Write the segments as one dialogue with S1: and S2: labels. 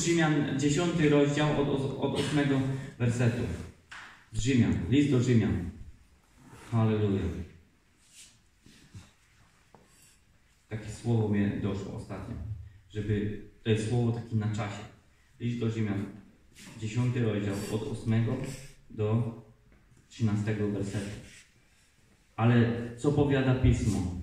S1: Rzymian, 10 rozdział od, od, od 8 wersetu. Rzymian, list do Rzymian. Halleluja. Takie słowo mnie doszło ostatnio, żeby to jest słowo takie na czasie. List do Rzymian, 10 rozdział od 8 do 13 wersetu. Ale co powiada Pismo?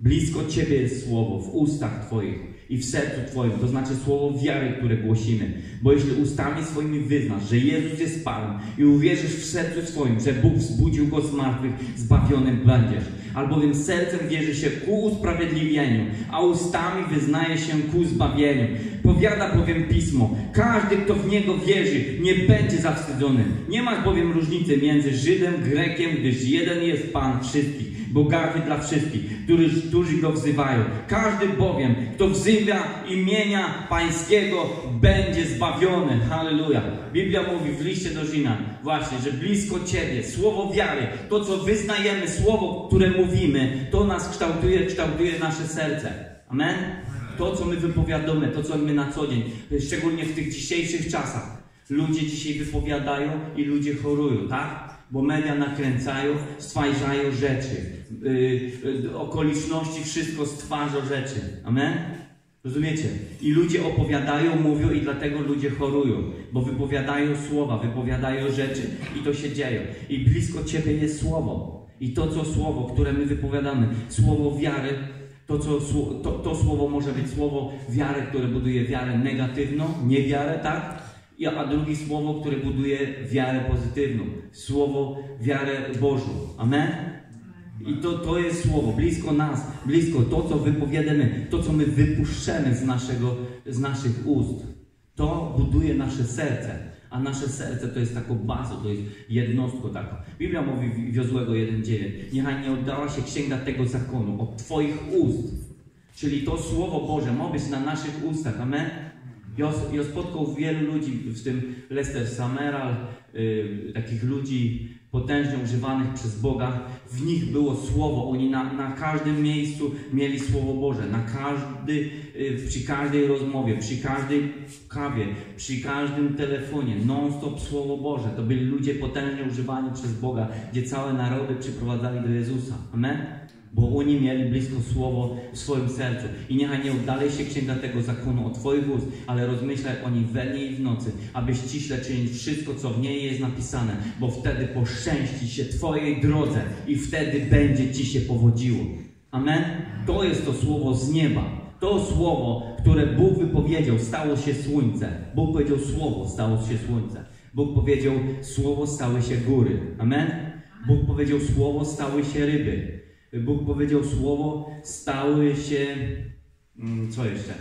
S1: Blisko Ciebie jest słowo, w ustach Twoich i w sercu Twoim, to znaczy słowo wiary, które głosimy. Bo jeśli ustami swoimi wyznasz, że Jezus jest Panem i uwierzysz w sercu swoim, że Bóg wzbudził Go z martwych, zbawionym będziesz. Albowiem sercem wierzy się ku usprawiedliwieniu, a ustami wyznaje się ku zbawieniu. Powiada bowiem Pismo, każdy, kto w Niego wierzy, nie będzie zawstydzony. Nie ma bowiem różnicy między Żydem, Grekiem, gdyż jeden jest Pan wszystkich bogaty dla wszystkich, którzy, którzy go wzywają. Każdy bowiem, kto wzywa imienia Pańskiego, będzie zbawiony. Halleluja. Biblia mówi w liście do Rzymian właśnie, że blisko Ciebie, słowo wiary, to co wyznajemy, słowo, które mówimy, to nas kształtuje, kształtuje nasze serce. Amen? To, co my wypowiadamy, to, co my na co dzień, szczególnie w tych dzisiejszych czasach. Ludzie dzisiaj wypowiadają i ludzie chorują, tak? Bo media nakręcają, stwarzają rzeczy. Yy, okoliczności, wszystko stwarza rzeczy. Amen? Rozumiecie? I ludzie opowiadają, mówią i dlatego ludzie chorują. Bo wypowiadają słowa, wypowiadają rzeczy i to się dzieje. I blisko Ciebie jest słowo. I to, co słowo, które my wypowiadamy, słowo wiary, to, co, to, to słowo może być słowo wiary, które buduje wiarę negatywną, niewiarę, tak? A drugie słowo, które buduje wiarę pozytywną. Słowo wiarę Bożą. Amen? I to, to jest słowo, blisko nas, blisko to, co wypowiadamy, to, co my wypuszczamy z, naszego, z naszych ust. To buduje nasze serce. A nasze serce to jest taką bazą, to jest jednostką taką. Biblia mówi Wiozłego 1,9 Niechaj nie oddała się księga tego zakonu od Twoich ust. Czyli to Słowo Boże ma być na naszych ustach. Amen? Ja, spotkał wielu ludzi, w tym Lester Sameral, yy, takich ludzi potężnie używanych przez Boga. W nich było Słowo. Oni na, na każdym miejscu mieli Słowo Boże. Na każdy, yy, przy każdej rozmowie, przy każdej kawie, przy każdym telefonie. Non-stop Słowo Boże. To byli ludzie potężnie używani przez Boga, gdzie całe narody przyprowadzali do Jezusa. Amen? Bo oni mieli blisko Słowo w swoim sercu. I niechaj nie oddalej się księga tego zakonu od Twoich ust, ale rozmyślaj o niej we dnie i w nocy, aby ściśle czynić wszystko, co w niej jest napisane, bo wtedy poszczęści się Twojej drodze i wtedy będzie Ci się powodziło. Amen? To jest to słowo z nieba. To słowo, które Bóg wypowiedział, stało się słońce. Bóg powiedział słowo, stało się słońce. Bóg powiedział słowo, stały się góry. Amen? Bóg powiedział słowo, stały się ryby. Bóg powiedział słowo, stały się, mm, co jeszcze?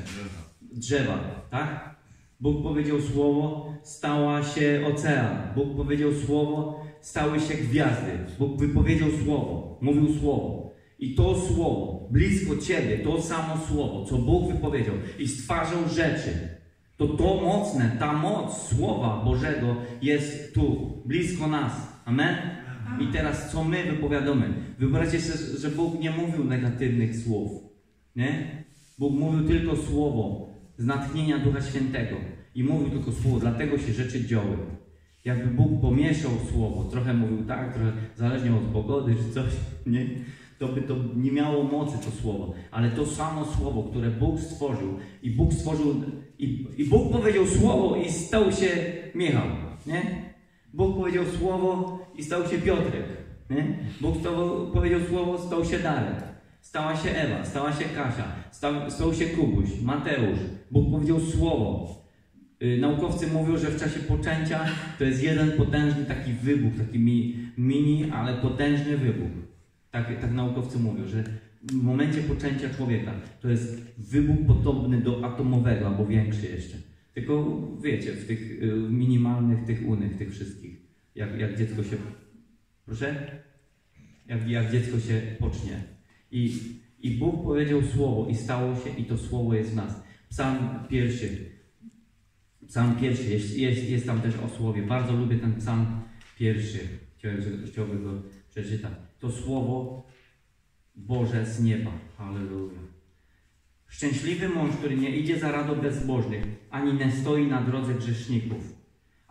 S1: Drzewa, tak? Bóg powiedział słowo, stała się ocean. Bóg powiedział słowo, stały się gwiazdy. Bóg wypowiedział słowo, mówił słowo. I to słowo, blisko Ciebie, to samo słowo, co Bóg wypowiedział i stwarzał rzeczy, to to mocne, ta moc Słowa Bożego jest tu, blisko nas. Amen? I teraz co my wypowiadamy? Wyobraźcie sobie, że Bóg nie mówił negatywnych słów. Nie? Bóg mówił tylko słowo z natchnienia Ducha Świętego. I mówił tylko słowo, dlatego się rzeczy działy. Jakby Bóg pomieszał słowo, trochę mówił tak, trochę zależnie od pogody czy coś, nie? to by to nie miało mocy to słowo. Ale to samo słowo, które Bóg stworzył i Bóg stworzył i, i Bóg powiedział słowo i stał się Michał, nie? Bóg powiedział słowo i stał się Piotrek. Nie? Bóg powiedział słowo, stał się Darek. Stała się Ewa, stała się Kasia, stał, stał się Kubuś, Mateusz. Bóg powiedział słowo. Yy, naukowcy mówią, że w czasie poczęcia to jest jeden potężny taki wybuch, taki mi, mini, ale potężny wybuch. Tak, tak naukowcy mówią, że w momencie poczęcia człowieka to jest wybuch podobny do atomowego, albo większy jeszcze. Tylko wiecie, w tych y, minimalnych, tych unych, tych wszystkich. Jak, jak dziecko się. Proszę? Jak, jak dziecko się pocznie. I, I Bóg powiedział słowo i stało się, i to słowo jest w nas. Psalm pierwszy. Psalm pierwszy, jest, jest, jest tam też o słowie. Bardzo lubię ten psalm pierwszy. Chciałbym, chciałbym go przeczytać. To słowo Boże z nieba. Halleluja Szczęśliwy mąż, który nie idzie za radą bezbożnych, ani nie stoi na drodze grzeszników,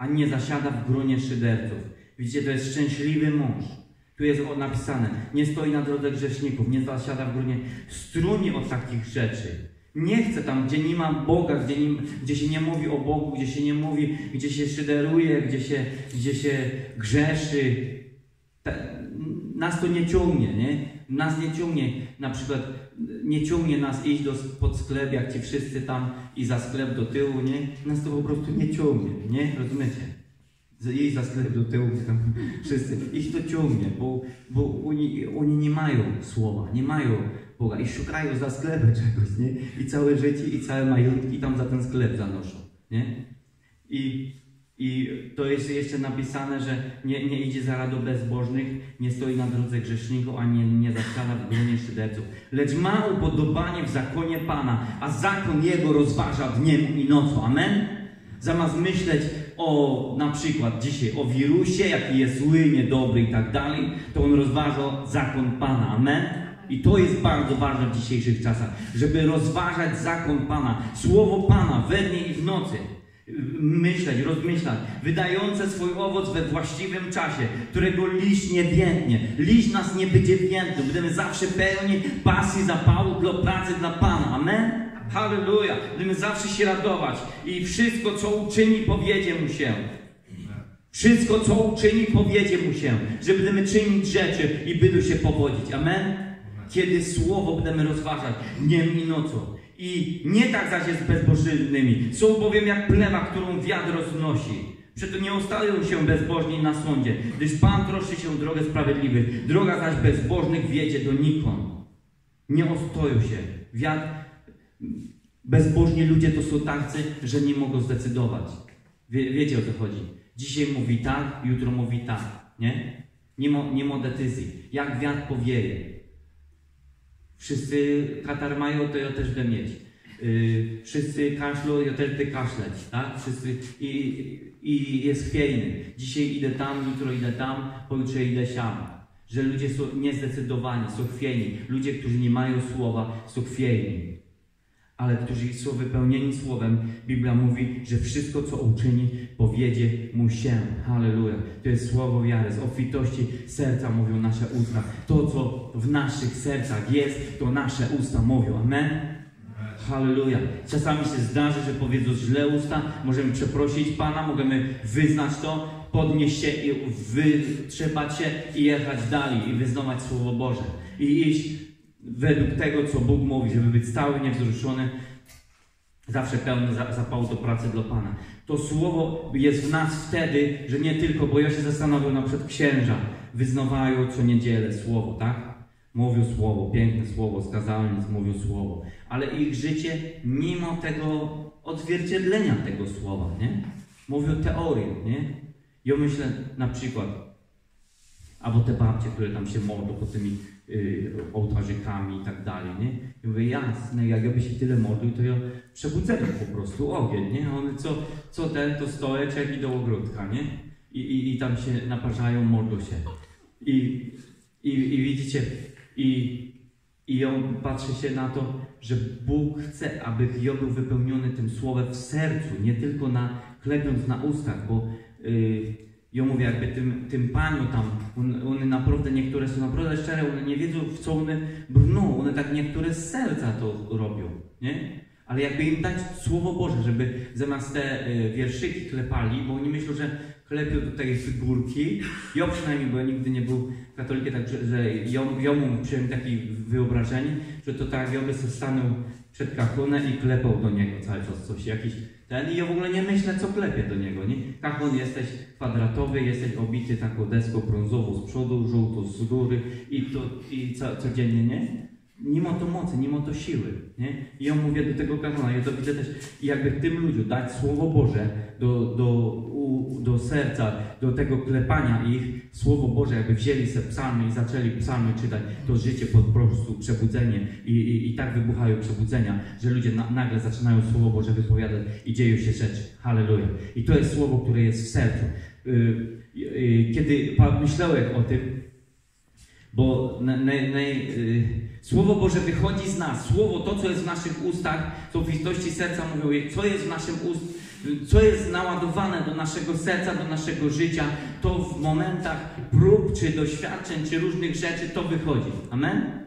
S1: ani nie zasiada w gronie szyderców. Widzicie, to jest szczęśliwy mąż. Tu jest napisane, nie stoi na drodze grzeszników, nie zasiada w gronie, struni od takich rzeczy. Nie chce tam, gdzie nie ma Boga, gdzie, nie, gdzie się nie mówi o Bogu, gdzie się nie mówi, gdzie się szyderuje, gdzie się, gdzie się grzeszy. Nas to nie ciągnie, nie? Nas nie ciągnie, na przykład nie ciągnie nas iść do, pod sklep, jak ci wszyscy tam i za sklep do tyłu, nie? Nas to po prostu nie ciągnie, nie? Rozumiecie? Iść za sklep do tyłu, tam wszyscy. Ich to ciągnie, bo, bo oni, oni nie mają słowa, nie mają Boga i szukają za sklepem czegoś, nie? I całe życie i całe majątki tam za ten sklep zanoszą, nie? I, i to jest jeszcze napisane, że nie, nie idzie za radą bezbożnych, nie stoi na drodze grzeszników, ani nie, nie zasiada w gronie szyderców. Lecz ma upodobanie w zakonie Pana, a zakon Jego rozważa dniem i nocą. Amen? Zamiast myśleć o na przykład dzisiaj o wirusie, jaki jest zły, niedobry i tak dalej, to on rozważa zakon Pana. Amen? I to jest bardzo ważne w dzisiejszych czasach, żeby rozważać zakon Pana, słowo Pana we dnie i w nocy. Myśleć, rozmyślać, wydające swój owoc we właściwym czasie, którego liść nie więdnie. Liść nas nie będzie więdł. Będziemy zawsze pełni pasji, zapału dla pracy dla Pana. Amen? Halleluja. Będziemy zawsze się radować. I wszystko, co uczyni, powiedzie mu się. Wszystko, co uczyni, powiedzie mu się, że będziemy czynić rzeczy i będą się powodzić. Amen? kiedy słowo będziemy rozważać dniem i nocą. I nie tak zaś jest bezbożnymi. Są bowiem jak plewa, którą wiatr roznosi. Przeto nie ustają się bezbożni na sądzie, gdyż Pan troszczy się drogę sprawiedliwych. Droga zaś bezbożnych wiedzie do nikąd. Nie ostoją się. Wiatr, bezbożni ludzie to są tacy, że nie mogą zdecydować. Wie, wiecie o co chodzi. Dzisiaj mówi tak, jutro mówi tak. Nie? Nie ma, nie ma decyzji. Jak wiatr powieje. Wszyscy katar mają, to ja też będę mieć. Yy, wszyscy kaszlą, ja też będę kaszleć, tak? Wszyscy i, i jest chwiejny. Dzisiaj idę tam, jutro idę tam, pojutrze idę siam. Że ludzie są niezdecydowani, są chwiejni. Ludzie, którzy nie mają słowa, są chwiejni ale którzy są wypełnieni Słowem, Biblia mówi, że wszystko, co uczyni, powiedzie mu się. Halleluja. To jest słowo wiary. Z obfitości serca mówią nasze usta. To, co w naszych sercach jest, to nasze usta mówią. Amen? Halleluja. Czasami się zdarzy, że powiedzą źle usta. Możemy przeprosić Pana, możemy wyznać to, podnieść się i wytrzepać się i jechać dalej i wyznawać Słowo Boże. I iść według tego, co Bóg mówi, żeby być stały, niewzruszony, zawsze pełny zapału do pracy dla Pana. To słowo jest w nas wtedy, że nie tylko, bo ja się zastanawiam na przykład księża, wyznawają co niedzielę słowo, tak? Mówią słowo, piękne słowo, skazalnic mówią słowo, ale ich życie mimo tego odzwierciedlenia tego słowa, nie? Mówią teorię, nie? Ja myślę na przykład, albo te babcie, które tam się modlą po tymi y, ołtarzykami i tak dalej, nie? I mówię, jasne, jak ja by się tyle modlił, to ja przebudzę po prostu ogień, nie? One co, co ten, to stołeczek i do ogródka, nie? I, i, i tam się naparzają, modlą się. I, i, i widzicie, i, i on patrzy się na to, że Bóg chce, aby Hiob był wypełniony tym słowem w sercu, nie tylko na, klepiąc na ustach, bo yy, ja mówię jakby tym, tym paniu tam, one, one naprawdę niektóre są naprawdę szczere, one nie wiedzą w co one brną, one tak niektóre z serca to robią, nie? Ale jakby im dać Słowo Boże, żeby zamiast te y, wierszyki klepali, bo oni myślą, że klepią tej figurki. Ja przynajmniej, bo ja nigdy nie był katolikiem, także że ja, ja mam przyjąłem takie wyobrażenie, że to tak ja by sobie stanął przed kachunem i klepał do niego cały czas coś, jakiś ten i ja w ogóle nie myślę, co klepie do niego, nie? Kachon jesteś kwadratowy, jesteś obity taką deską brązową z przodu, żółtą z góry i to i co, codziennie, nie? Nie ma to mocy, nie ma to siły, nie? I ja mówię do tego kachona, ja to widzę też, jakby tym ludziom dać Słowo Boże do, do, do serca, do tego klepania ich, Słowo Boże, jakby wzięli se psalmy i zaczęli psalmy czytać, to życie po prostu przebudzenie i, i, i tak wybuchają przebudzenia, że ludzie na, nagle zaczynają Słowo Boże wypowiadać i dzieją się rzeczy. Halleluja. I to jest Słowo, które jest w sercu. Yy, yy, kiedy myślałem o tym, bo naj, naj, yy, Słowo Boże wychodzi z nas. Słowo, to co jest w naszych ustach, co w istości serca mówią, co jest w naszym ust, co jest naładowane do naszego serca, do naszego życia, to w momentach prób, czy doświadczeń, czy różnych rzeczy, to wychodzi. Amen?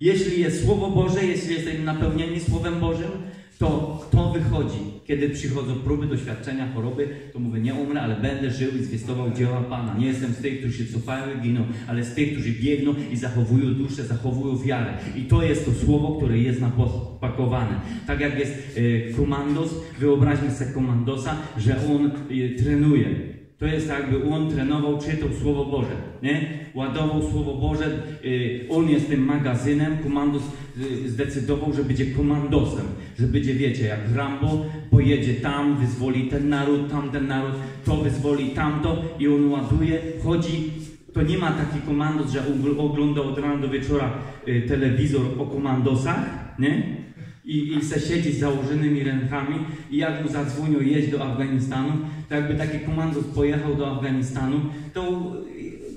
S1: Jeśli jest Słowo Boże, jeśli jesteśmy napełnieni Słowem Bożym, to to wychodzi. Kiedy przychodzą próby, doświadczenia, choroby, to mówię, nie umrę, ale będę żył i zwiestował dzieła Pana. Nie jestem z tych, którzy się cofają i giną, ale z tych, którzy biegną i zachowują duszę, zachowują wiarę. I to jest to słowo, które jest napakowane. Tak jak jest y, komandos, wyobraźmy sobie komandosa, że on y, trenuje. To jest jakby on trenował, czytał Słowo Boże, nie? Ładował Słowo Boże, y, on jest tym magazynem, komandos y, zdecydował, że będzie komandosem, że będzie, wiecie, jak Rambo, pojedzie tam, wyzwoli ten naród, tamten naród, to wyzwoli tamto i on ładuje, chodzi, to nie ma taki komandos, że ogląda od rana do wieczora y, telewizor o komandosach, nie? I, i se siedzi z założonymi rękami i jak mu zadzwonią jeść do Afganistanu, to jakby taki komandos pojechał do Afganistanu, to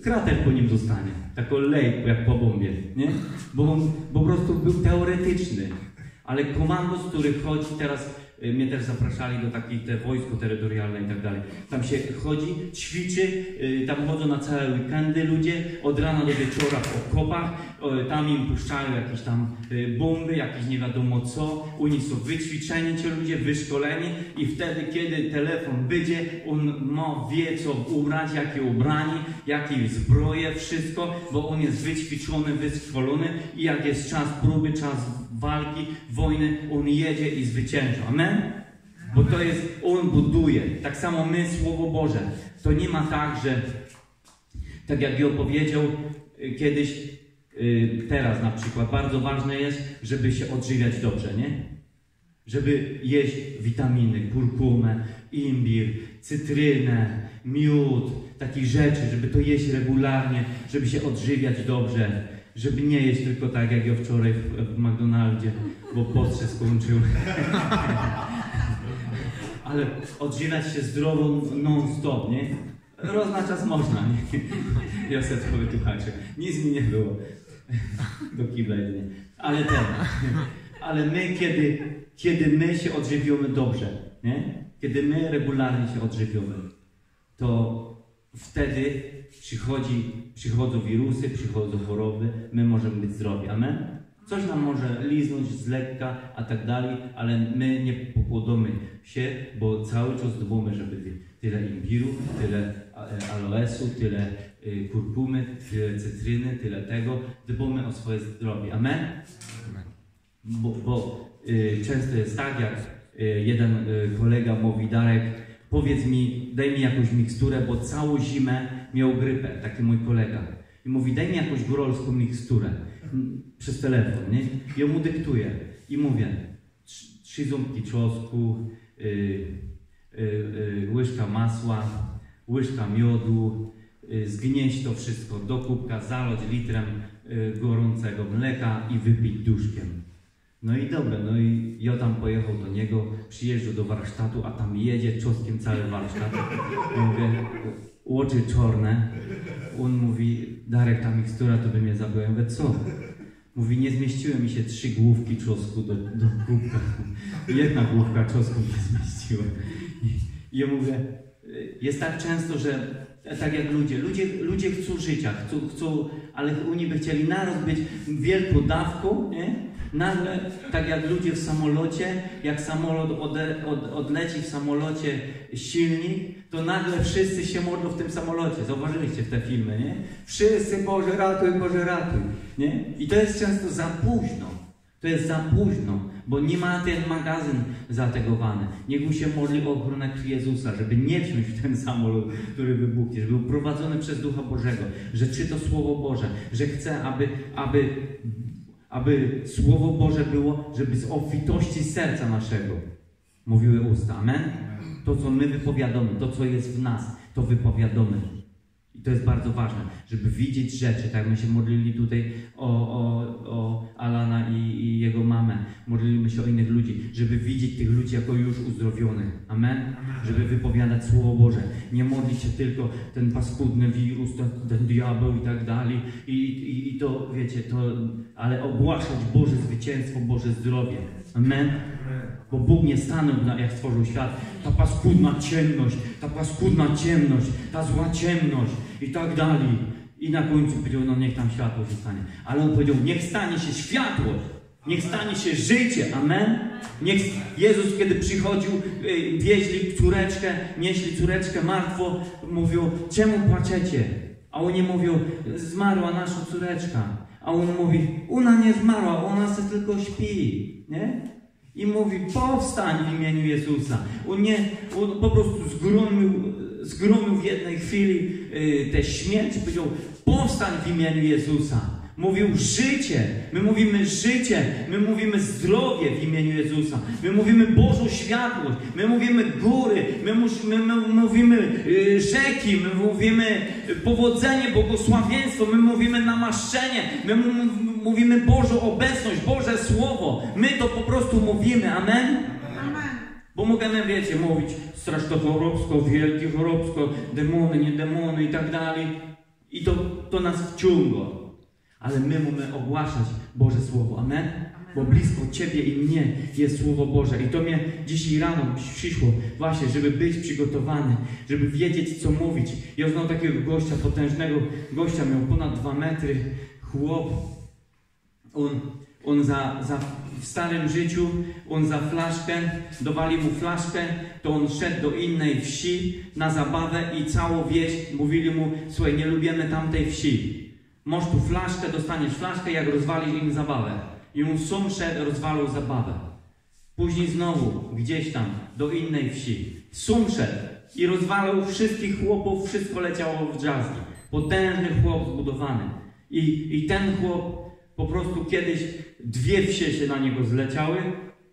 S1: krater po nim zostanie. Tak olej, jak po bombie, nie? Bo on po prostu był teoretyczny. Ale komandos, który chodzi teraz mnie też zapraszali do takich te wojsko terytorialne i tak dalej. Tam się chodzi, ćwiczy, y, tam chodzą na całe weekendy ludzie, od rana do wieczora w okopach, tam im puszczają jakieś tam y, bomby, jakieś nie wiadomo co, u nich są wyćwiczeni ci ludzie, wyszkoleni i wtedy, kiedy telefon będzie, on ma, wie co ubrać, jakie ubranie, jakie zbroje, wszystko, bo on jest wyćwiczony, wyszkolony i jak jest czas próby, czas walki, wojny, on jedzie i zwycięża. Amen? Bo to jest, on buduje. Tak samo my, Słowo Boże. To nie ma tak, że tak jak Gio powiedział y, kiedyś, y, teraz na przykład, bardzo ważne jest, żeby się odżywiać dobrze, nie? Żeby jeść witaminy, kurkumę, imbir, cytrynę, miód, takich rzeczy, żeby to jeść regularnie, żeby się odżywiać dobrze żeby nie jeść tylko tak, jak ja wczoraj w, w McDonaldzie, bo post się skończył. Ale odżywiać się zdrowo non-stop, nie? Raz czas można, nie? Ja sobie to. Nic mi nie było. Do kibla jedynie. Ale ten. Ale my, kiedy, kiedy my się odżywiamy dobrze, nie? Kiedy my regularnie się odżywiamy, to wtedy przychodzi, przychodzą wirusy, przychodzą choroby, my możemy być zdrowi. Amen? Coś nam może liznąć z lekka, a tak dalej, ale my nie pokłodamy się, bo cały czas dbamy, żeby tyle imbiru, tyle aloesu, tyle y, kurkumy, tyle cytryny, tyle tego. Dbamy o swoje zdrowie. Amen? Bo, bo y, często jest tak, jak y, jeden kolega mówi, Darek, powiedz mi, daj mi jakąś miksturę, bo całą zimę miał grypę, taki mój kolega. I mówi, daj mi jakąś góralską miksturę przez telefon, nie? I ja mu dyktuję. I mówię, trzy ząbki czosnku, yy, yy, yy, łyżka masła, łyżka miodu, yy, zgnieść to wszystko do kubka, zalać litrem y, gorącego mleka i wypić duszkiem. No i dobra, no i ja tam pojechał do niego, przyjeżdżał do warsztatu, a tam jedzie czosnkiem cały warsztat. Mówię, oczy czarne. On mówi, Darek, ta mikstura to by mnie zabiła. Ja mówię, co? Mówi, nie zmieściły mi się trzy główki czosnku do, do kubka. Jedna główka czosnku nie zmieściła. I, ja mówię, jest tak często, że tak jak ludzie, ludzie, ludzie chcą życia, chcą, chcą, ale oni by chcieli naród być wielką dawką, nie? Nagle, tak jak ludzie w samolocie, jak samolot ode, od, odleci w samolocie silnik, to nagle wszyscy się modlą w tym samolocie. Zauważyliście w te filmy, nie? Wszyscy, Boże ratuj, Boże ratuj, nie? I to jest często za późno. To jest za późno, bo nie ma ten magazyn zategowany. Niech się modli o ochronę Jezusa, żeby nie wsiąść w ten samolot, który wybuchnie, żeby był prowadzony przez Ducha Bożego, że czy to Słowo Boże, że chce, aby, aby aby Słowo Boże było, żeby z obfitości serca naszego mówiły usta. Amen? To, co my wypowiadamy, to, co jest w nas, to wypowiadamy. I to jest bardzo ważne, żeby widzieć rzeczy, tak my się modlili tutaj o, o, o Alana i, i, jego mamę. Modliliśmy się o innych ludzi, żeby widzieć tych ludzi jako już uzdrowionych. Amen? Żeby wypowiadać Słowo Boże. Nie modlić się tylko ten paskudny wirus, ten, ten diabeł i tak dalej. I, i, I to, wiecie, to, ale ogłaszać Boże zwycięstwo, Boże zdrowie. Amen? Bo Bóg nie stanął, na- jak stworzył świat. Ta paskudna ciemność, ta paskudna ciemność, ta zła ciemność i tak dalej. I na końcu powiedział, no niech tam światło się stanie. Ale on powiedział, niech stanie się światłość. Niech stanie się życie. Amen. Niech Jezus, kiedy przychodził, y, wieźli córeczkę, nieśli córeczkę martwo, mówił, czemu płaczecie? A oni mówią, zmarła nasza córeczka. A on mówi, ona nie zmarła, ona se tylko śpi. Nie? I mówi, powstań w imieniu Jezusa. On, nie, on po prostu zgromił, zgromił w jednej chwili y, tę śmierć, powiedział, powstań w imieniu Jezusa. Mówił życie, my mówimy życie, my mówimy zdrowie w imieniu Jezusa, my mówimy Bożą światłość, my mówimy góry, my, my, my mówimy y, rzeki, my mówimy powodzenie, błogosławieństwo, my mówimy namaszczenie, my mówimy Bożą obecność, Boże Słowo, my to po prostu mówimy, amen?
S2: Amen.
S1: Bo możemy, wiecie, mówić straszno chorobsko, wielkie chorobsko, demony, nie demony i tak dalej. I to, to nas wciąga. Ale my mamy ogłaszać Boże Słowo. Amen? Bo blisko Ciebie i mnie jest Słowo Boże. I to mnie dzisiaj rano przyszło właśnie, żeby być przygotowany, żeby wiedzieć, co mówić. Ja znam takiego gościa, potężnego gościa, miał ponad dwa metry, chłop. On, on za, za, w starym życiu, on za flaszkę, dawali mu flaszkę, to on szedł do innej wsi na zabawę i całą wieś mówili mu, słuchaj, nie lubimy tamtej wsi. Masz tu flaszkę, dostaniesz flaszkę, jak rozwalisz im zabawę. I on sam szedł, rozwalał zabawę. Później znowu, gdzieś tam, do innej wsi. Sum szedł i rozwalał wszystkich chłopów, wszystko leciało w drzazgi. Potężny chłop zbudowany. I, I ten chłop po prostu kiedyś dwie wsie się na niego zleciały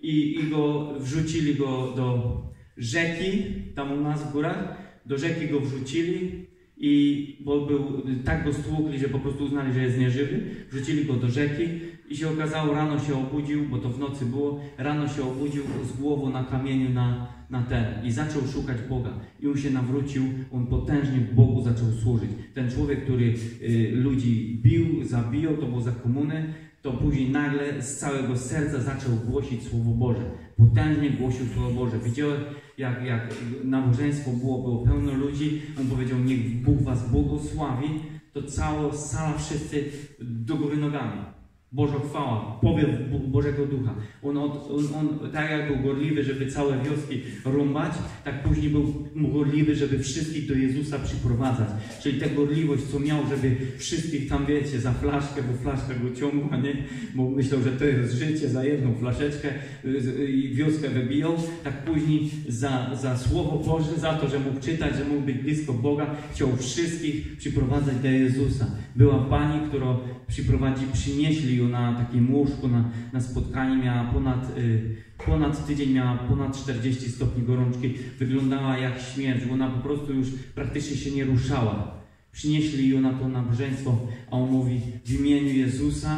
S1: i, i go wrzucili go do rzeki, tam u nas w górach, do rzeki go wrzucili i bo był, tak go stłukli, że po prostu uznali, że jest nieżywy, wrzucili go do rzeki i się okazało, rano się obudził, bo to w nocy było, rano się obudził z głową na kamieniu na, na i zaczął szukać Boga. I on się nawrócił, on potężnie Bogu zaczął służyć. Ten człowiek, który y, ludzi bił, zabijał, to był za komuny, to później nagle z całego serca zaczął głosić Słowo Boże. Potężnie głosił Słowo Boże. Widziałem, jak, jak nabożeństwo było, było pełno ludzi. On powiedział, niech Bóg was błogosławi. To cała sala, wszyscy do góry nogami. Boża chwała, powiew Bo- Bożego Ducha. On, od, on, on tak jak był gorliwy, żeby całe wioski rąbać, tak później był gorliwy, żeby wszystkich do Jezusa przyprowadzać. Czyli tę gorliwość, co miał, żeby wszystkich tam, wiecie, za flaszkę, bo flaszka go ciągła, nie? Bo myślał, że to jest życie za jedną flaszeczkę y, z- i wioskę wybijał. Tak później za, za Słowo Boże, za to, że mógł czytać, że mógł być blisko Boga, chciał wszystkich przyprowadzać do Jezusa. Była pani, która przyprowadzi, przynieśli na takim łóżku, na, na spotkanie, miała ponad, y, ponad tydzień, miała ponad 40 stopni gorączki, wyglądała jak śmierć, bo ona po prostu już praktycznie się nie ruszała. Przynieśli ją na to nabożeństwo, a on mówi w imieniu Jezusa,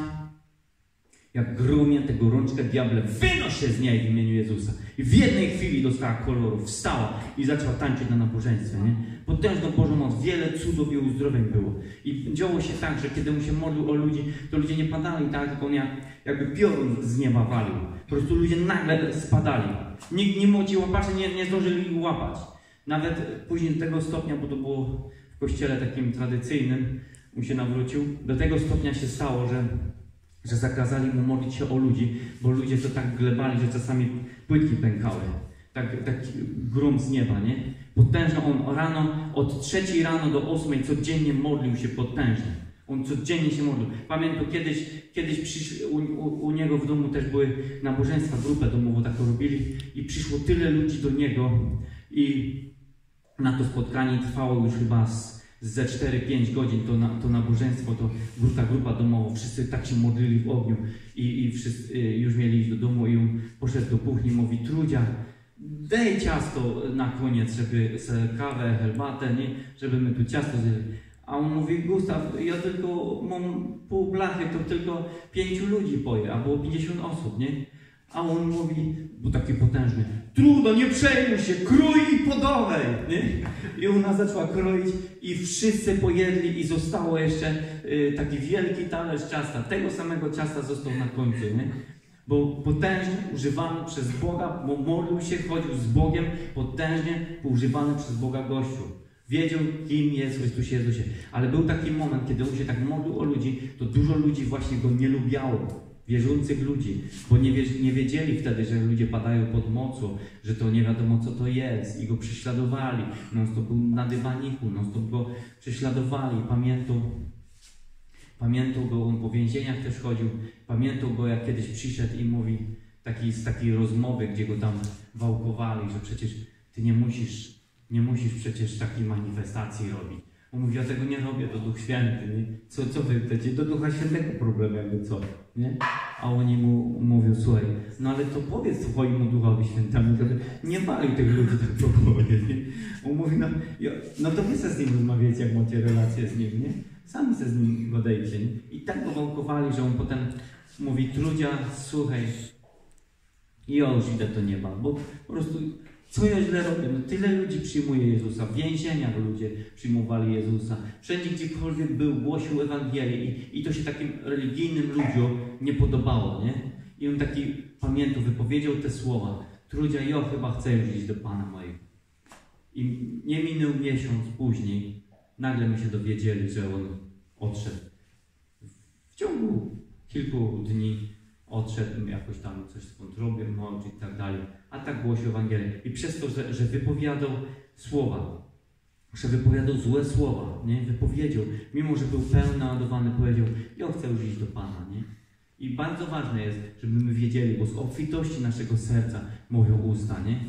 S1: jak gromie tę gorączkę, diable wynoś się z niej w imieniu Jezusa. I w jednej chwili dostała koloru, wstała i zaczęła tańczyć na nabożeństwie. Nie? Potężną Bożą moc, wiele cudów i uzdrowień było. I działo się tak, że kiedy on się modlił o ludzi, to ludzie nie padali tak, tylko on jak, jakby piorun z nieba walił. Po prostu ludzie nagle spadali. Nikt nie mógł łapaczy, nie, nie zdążyli ich łapać. Nawet później do tego stopnia, bo to było w kościele takim tradycyjnym, on się nawrócił, do tego stopnia się stało, że że zakazali mu modlić się o ludzi, bo ludzie to tak glebali, że czasami płytki pękały. Tak, tak grom z nieba, nie? Potężny on rano, od trzeciej rano do ósmej codziennie modlił się potężnie. On codziennie się modlił. Pamiętam kiedyś, kiedyś przyszli, u, u, u niego w domu też były nabożeństwa, grupę domową taką robili i przyszło tyle ludzi do niego i na to spotkanie trwało już chyba z, ze 4-5 godzin to, na, to nabożeństwo, to grupa, grupa domowa, wszyscy tak się modlili w ogniu i, i wszyscy y, już mieli iść do domu i on poszedł do kuchni mówi, Trudzia, daj ciasto na koniec, żeby kawę, herbatę, nie? żeby my tu ciasto zjedli. A on mówi, Gustaw, ja tylko mam pół blachy, to tylko pięciu ludzi poje, było 50 osób, nie? A on mówi, bo taki potężny, trudno, nie przejmuj się, krój i podawaj? I ona zaczęła kroić i wszyscy pojedli i zostało jeszcze y, taki wielki talerz ciasta. Tego samego ciasta został na końcu, nie? Bo potężnie używany przez Boga, bo modlił się, chodził z Bogiem, potężnie używany przez Boga gościu. Wiedział, kim jest Chrystus Jezusie. Ale był taki moment, kiedy on się tak modlił o ludzi, to dużo ludzi właśnie go nie lubiało. Wierzących ludzi, bo nie, nie wiedzieli wtedy, że ludzie padają pod mocą, że to nie wiadomo co to jest i go prześladowali. Non stop był na dywaniku, non stop go prześladowali. Pamiętał, pamiętał go, on po więzieniach też chodził, pamiętał go jak kiedyś przyszedł i mówi taki, z takiej rozmowy, gdzie go tam wałkowali, że przecież ty nie musisz nie musisz przecież takiej manifestacji robić. On mówi, ja tego nie robię, to Duch Święty. Nie? Co, co wy chcecie? Do Ducha Świętego problem jakby co? Nie? A oni mu mówią, słuchaj, no ale to powiedz swojemu Duchowi Świętemu, żeby nie walił tych ludzi tak po głowie, nie? On mówi, no, ja, no to wy se z nim rozmawiacie, jak macie relację z nim, nie? Sami se z nim godejcie? I tak go że on potem mówi, trudzia, słuchaj, ja już idę do nieba, bo po prostu co ja źle robię? No tyle ludzi przyjmuje Jezusa. W więzieniach ludzie przyjmowali Jezusa. Wszędzie, gdziekolwiek był, głosił Ewangelię i, i to się takim religijnym ludziom nie podobało, nie? I on taki, pamiętał, wypowiedział te słowa. Trudzia, ja chyba chcę już iść do Pana mojego. I nie minął miesiąc później, nagle my się dowiedzieli, że on odszedł. W ciągu kilku dni odszedł, jakoś tam coś z wątrobią, mącz i tak dalej. A tak głosił Ewangelię. I przez to, że, że wypowiadał słowa, że wypowiadał złe słowa, nie? Wypowiedział, mimo że był pełny naładowany, powiedział, ja chcę już iść do Pana, nie? I bardzo ważne jest, żebyśmy wiedzieli, bo z obfitości naszego serca mówią usta, nie?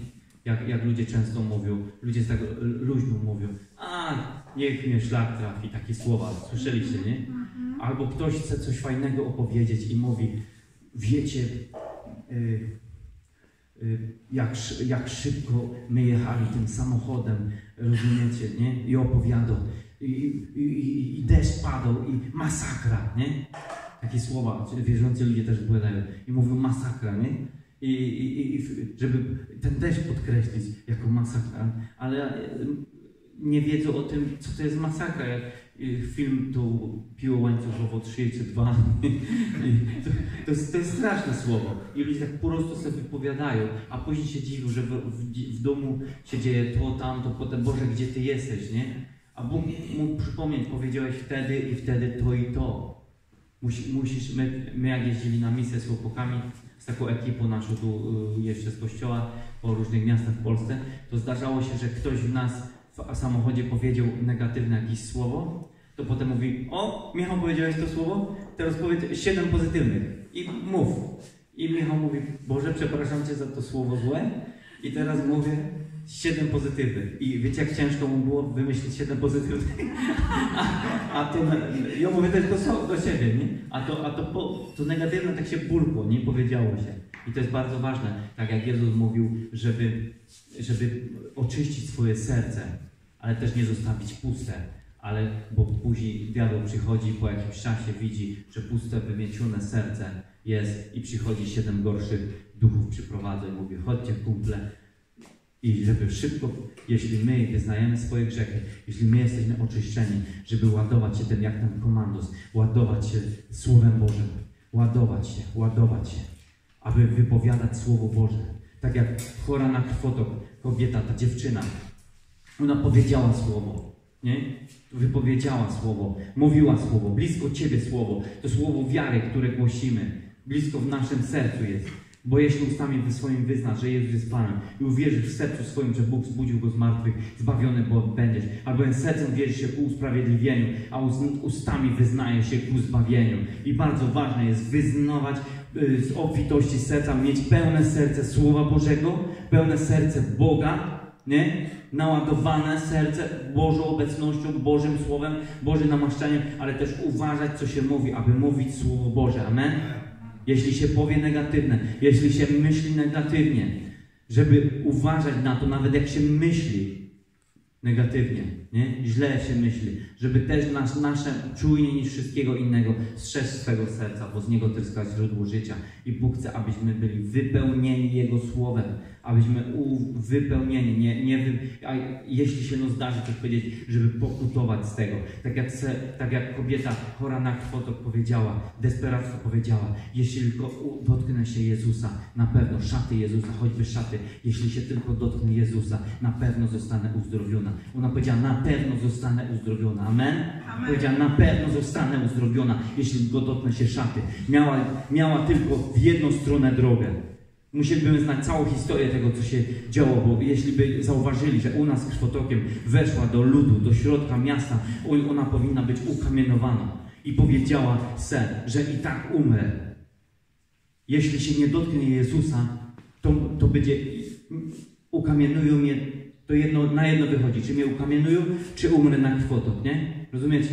S1: Jak, jak ludzie często mówią, ludzie z tego luźno mówią, a niech mnie szlak trafi, takie słowa, słyszeliście, nie? Albo ktoś chce coś fajnego opowiedzieć i mówi, wiecie, y, y, jak, jak szybko my jechali tym samochodem, rozumiecie, nie? I opowiadał. I, i, i deszcz padał i masakra, nie? Takie słowa, wierzący ludzie też opowiadają. I mówią masakra, nie? I, i, i żeby ten deszcz podkreślić jako masakra, ale nie wiedzą o tym, co to jest masakra. Film tu piło łańcuchowo 3 czy 2. To, to, jest, to jest straszne słowo. I ludzie tak po prostu sobie wypowiadają, a później się dziwią, że w, w, w domu się dzieje to, tamto, potem Boże, gdzie Ty jesteś, nie? A Bóg mógł przypomnieć, powiedziałeś wtedy i wtedy to i to. Musi, musisz, my, my jak jeździli na misję z chłopakami, z taką ekipą naszą tu y, jeszcze z kościoła po różnych miastach w Polsce, to zdarzało się, że ktoś w nas w samochodzie powiedział negatywne jakieś słowo, to potem mówi, o, Michał powiedziałeś to słowo, teraz powiedz siedem pozytywnych i mów. I Michał mówi, Boże, przepraszam Cię za to słowo złe i teraz mówię siedem pozytywnych. I wiecie, jak ciężko mu było wymyślić siedem pozytywnych? A, a to, ja mówię też do, do siebie, nie? A to, a to, po, to negatywne tak się bulkło, nie powiedziało się. I to jest bardzo ważne, tak jak Jezus mówił, żeby, żeby oczyścić swoje serce, ale też nie zostawić puste. Ale bo później diabeł przychodzi po jakimś czasie, widzi, że puste, wymiecione serce jest i przychodzi siedem gorszych duchów przyprowadza i mówi, chodźcie kumple, i żeby szybko, jeśli my wyznajemy swoje grzechy, jeśli my jesteśmy oczyszczeni, żeby ładować się ten jak ten komandos, ładować się Słowem Bożym, ładować się, ładować się, aby wypowiadać Słowo Boże. Tak jak chora na krwotok kobieta, ta dziewczyna, ona powiedziała Słowo, nie? Wypowiedziała Słowo, mówiła Słowo, blisko Ciebie Słowo, to Słowo wiary, które głosimy, blisko w naszym sercu jest. Bo jeśli ustami swoim wyznasz, że Jezus jest Panem i uwierzysz w sercu swoim, że Bóg zbudził Go z martwych, zbawiony bo będziesz. Albo sercem wierzysz się ku usprawiedliwieniu, a ustami wyznajesz się ku zbawieniu. I bardzo ważne jest wyznawać y, z obfitości serca, mieć pełne serce Słowa Bożego, pełne serce Boga, nie? Naładowane serce Bożą obecnością, Bożym Słowem, Bożym namaszczeniem, ale też uważać, co się mówi, aby mówić Słowo Boże. Amen? jeśli się powie negatywne, jeśli się myśli negatywnie, żeby uważać na to, nawet jak się myśli, negatywnie, nie? źle się myśli, żeby też nas, nasze czujnie niż wszystkiego innego strzec swego serca, bo z niego tryska źródło życia. I Bóg chce, abyśmy byli wypełnieni Jego Słowem, abyśmy u, wypełnieni, nie, nie wy, a jeśli się no zdarzy coś powiedzieć, żeby pokutować z tego. Tak jak, se, tak jak kobieta chora na krwotok powiedziała, desperacko powiedziała, jeśli tylko dotknę się Jezusa, na pewno szaty Jezusa, choćby szaty, jeśli się tylko dotknę Jezusa, na pewno zostanę uzdrowiona. Ona powiedziała, na pewno zostanę uzdrowiona. Amen?
S2: Amen.
S1: Powiedziała, na pewno zostanę uzdrowiona, jeśli dotknę się szaty. Miała, miała tylko w jedną stronę drogę. Musielibyśmy znać całą historię tego, co się działo, bo jeśli by zauważyli, że u nas krwotokiem weszła do ludu, do środka miasta, ona powinna być ukamienowana. I powiedziała se, że i tak umrę. Jeśli się nie dotknie Jezusa, to, to będzie ukamienują mnie, to jedno, na jedno wychodzi, czy mnie ukamienują, czy umrę na krwotok, nie? Rozumiecie?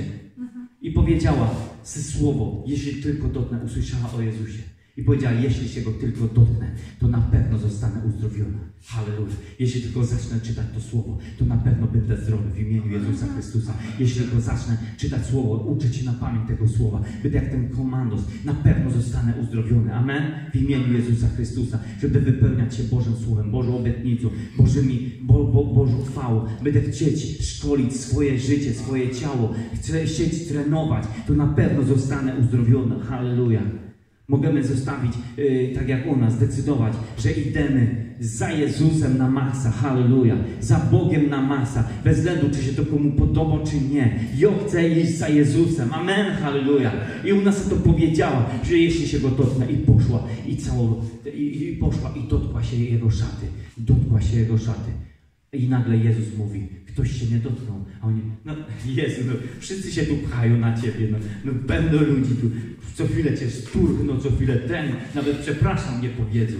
S1: I powiedziała słowo, jeśli tylko dotknę, usłyszała o Jezusie. I powiedziała, jeśli się go tylko dotknę, to na pewno zostanę uzdrowiona. Halleluja. Jeśli tylko zacznę czytać to słowo, to na pewno będę zdrowy w imieniu Jezusa Chrystusa. Jeśli tylko zacznę czytać słowo, uczyć się na pamięć tego słowa, będę jak ten komandos, na pewno zostanę uzdrowiony. Amen. W imieniu Jezusa Chrystusa, żeby wypełniać się Bożym Słowem, Bożą obietnicą, Bożymi, bo, bo, Bożą chwałą. Będę chcieć szkolić swoje życie, swoje ciało, chcę chcieć trenować, to na pewno zostanę uzdrowiony. Halleluja. Możemy zostawić, y, tak jak ona, zdecydować, że idziemy za Jezusem na maksa, halleluja, za Bogiem na maksa, bez względu, czy się to komu podoba, czy nie. Ja chcę iść za Jezusem, amen, halleluja. I ona sobie to powiedziała, że jeśli się go dotknę i poszła, i całą, i, i poszła, i dotkła się jego szaty, dotkła się jego szaty. I nagle Jezus mówi, ktoś się nie dotknął. A oni, no Jezu, no, wszyscy się tu pchają na Ciebie, no, no będą ludzi tu, co chwilę Cię sturchną, co chwilę ten, nawet przepraszam nie powiedzą.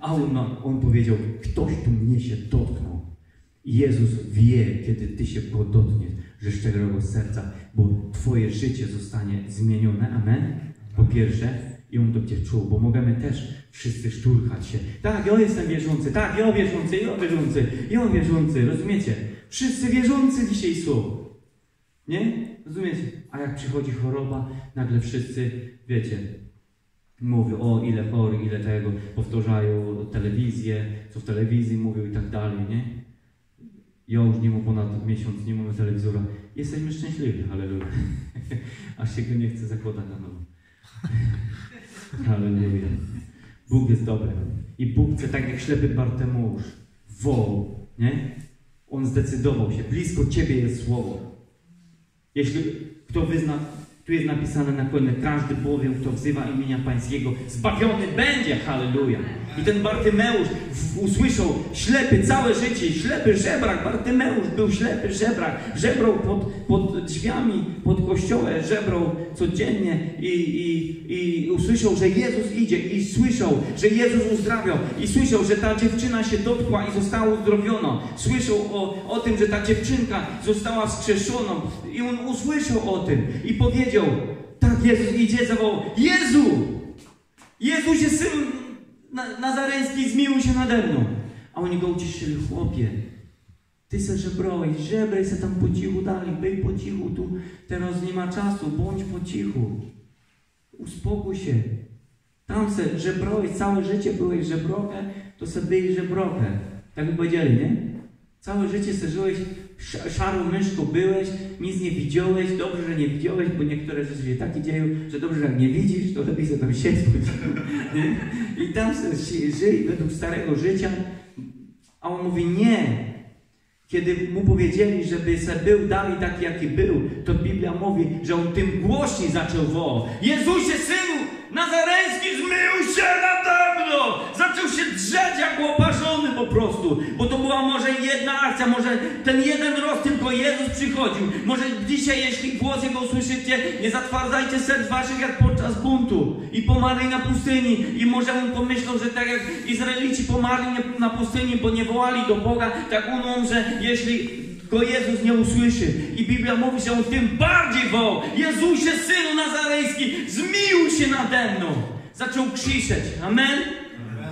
S1: A on, no, on powiedział, ktoś tu mnie się dotknął. Jezus wie, kiedy Ty się go dotkniesz, ze szczerego serca, bo Twoje życie zostanie zmienione, amen? Po pierwsze, i on będzie czuł, bo możemy też wszyscy szturchać się. Tak, ja jestem wierzący, tak, ja wierzący, ja wierzący, ja wierzący, rozumiecie? Wszyscy wierzący dzisiaj są. Nie? Rozumiecie? A jak przychodzi choroba, nagle wszyscy, wiecie, mówią, o ile chory, ile tego, powtarzają telewizję, co w telewizji mówią i tak dalej, nie? Ja już nie mam ponad miesiąc, nie mamy telewizora. Jesteśmy szczęśliwi, halleluja. Aż się go nie chce zakładać na nowo. Halleluja. Bóg jest dobry. I Bóg chce tak jak ślepy Barteusz wołał, nie? On zdecydował się. Blisko Ciebie jest Słowo. Jeśli kto wyzna, tu jest napisane na koniec, każdy bowiem, kto wzywa imienia Pańskiego, zbawiony będzie, halleluja. I ten Bartymeusz usłyszał, ślepy całe życie, ślepy żebrak, Bartymeusz był ślepy żebrak, żebrał pod, pod drzwiami, pod kościołem, żebrał codziennie i, i, i usłyszał, że Jezus idzie i słyszał, że Jezus uzdrawiał i słyszał, że ta dziewczyna się dotkła i została uzdrowiona. Słyszał o, o tym, że ta dziewczynka została skrzeszoną i on usłyszał o tym i powiedział, tak Jezus idzie, zawołał, Jezu! Jezusie, Syn Na- Nazareński, zmiłuj się nade mną. A oni go uciszyli, chłopie, ty se żebrałeś, żebraj se tam po cichu dalej, byj po cichu, tu teraz nie ma czasu, bądź po cichu. Uspokój się. Tam se żebrałeś, całe życie byłeś żebrokę, to se byj żebrokę. Tak by powiedzieli, nie? Całe życie se żyłeś, sz- szarą myszką byłeś, nic nie widziałeś, dobrze, że nie widziałeś, bo niektóre rzeczy się takie dzieją, że dobrze, jak nie widzisz, to lepiej sobie tam siedź? I tam se ży- żyj według starego życia, a on mówi nie. Kiedy mu powiedzieli, żeby se był dalej taki, jaki był, to Biblia mówi, że on tym głośniej zaczął wołać. Jezusie, Synu Nazareński, zmył się nade Zaczął się drzeć jak łoparzony po prostu, bo to była może jedna akcja, może ten jeden raz tylko Jezus przychodził. Może dzisiaj, jeśli głos Jego usłyszycie, nie zatwardzajcie serc waszych jak podczas buntu i pomarli na pustyni. I może on pomyślał, że tak jak Izraelici pomarli na pustyni, bo nie wołali do Boga, tak on umrze, jeśli go Jezus nie usłyszy. I Biblia mówi, że on tym bardziej wołał. Jezusie, Synu Nazarejski, zmiłuj się nade mną. Zaczął krzyczeć. Amen?